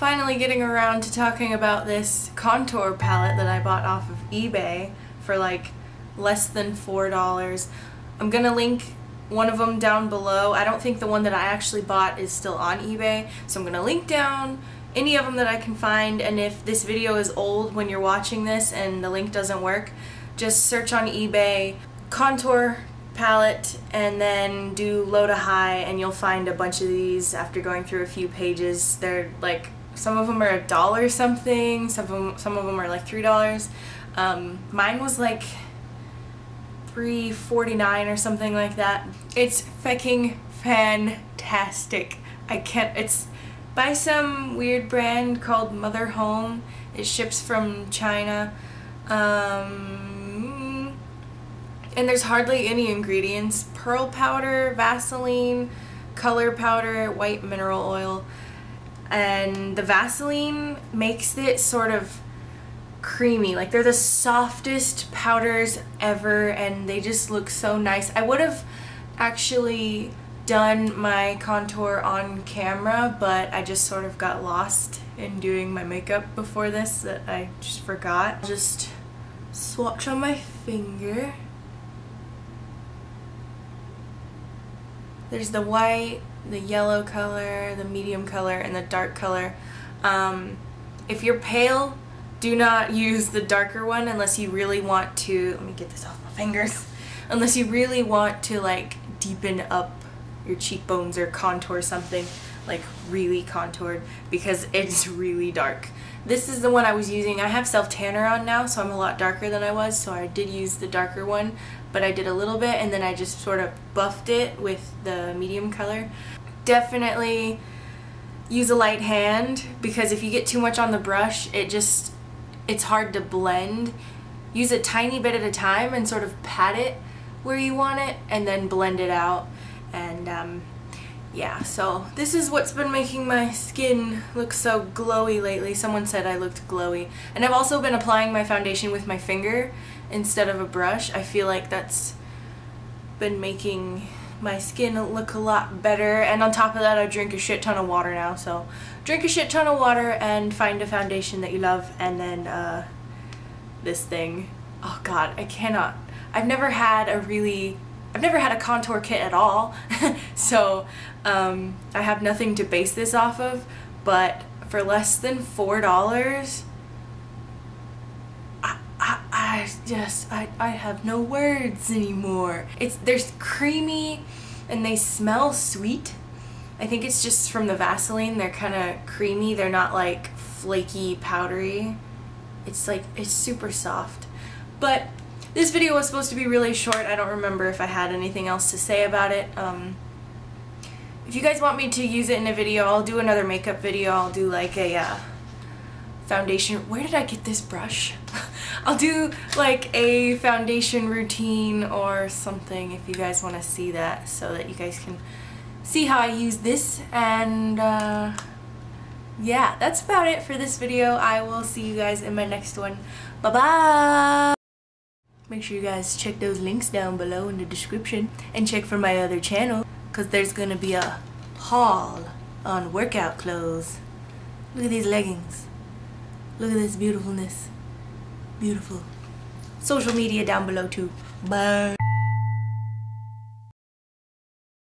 finally getting around to talking about this contour palette that I bought off of eBay for like less than $4. I'm gonna link one of them down below. I don't think the one that I actually bought is still on eBay, so I'm gonna link down any of them that I can find and if this video is old when you're watching this and the link doesn't work, just search on eBay contour palette and then do low to high and you'll find a bunch of these after going through a few pages. They're like, some of them are a dollar something, some of them, some of them are like three dollars. Um, mine was like 3.49 or something like that. It's fucking fantastic. I can't, it's by some weird brand called Mother Home. It ships from China. Um, and there's hardly any ingredients. Pearl powder, Vaseline, color powder, white mineral oil. And the Vaseline makes it sort of creamy. Like they're the softest powders ever and they just look so nice. I would have actually done my contour on camera but I just sort of got lost in doing my makeup before this that I just forgot. Just swatch on my finger. There's the white, the yellow color, the medium color, and the dark color. Um, if you're pale, do not use the darker one unless you really want to, let me get this off my fingers, unless you really want to like deepen up your cheekbones or contour something like really contoured because it's really dark. This is the one I was using. I have self-tanner on now so I'm a lot darker than I was so I did use the darker one but I did a little bit and then I just sort of buffed it with the medium color. Definitely use a light hand because if you get too much on the brush it just it's hard to blend. Use a tiny bit at a time and sort of pat it where you want it and then blend it out. And um, yeah, so this is what's been making my skin look so glowy lately. Someone said I looked glowy. And I've also been applying my foundation with my finger instead of a brush. I feel like that's been making my skin look a lot better and on top of that I drink a shit ton of water now so drink a shit ton of water and find a foundation that you love and then uh, this thing oh god I cannot I've never had a really I've never had a contour kit at all so um, I have nothing to base this off of but for less than four dollars I I, just, I, I have no words anymore. It's, there's creamy and they smell sweet. I think it's just from the Vaseline. They're kind of creamy. They're not like flaky, powdery. It's like, it's super soft. But this video was supposed to be really short. I don't remember if I had anything else to say about it. Um, if you guys want me to use it in a video, I'll do another makeup video. I'll do like a uh, foundation. Where did I get this brush? I'll do like a foundation routine or something if you guys want to see that so that you guys can see how I use this and uh, yeah that's about it for this video I will see you guys in my next one bye bye make sure you guys check those links down below in the description and check for my other channel because there's gonna be a haul on workout clothes. Look at these leggings. Look at this beautifulness. Beautiful. Social media down below too. Bye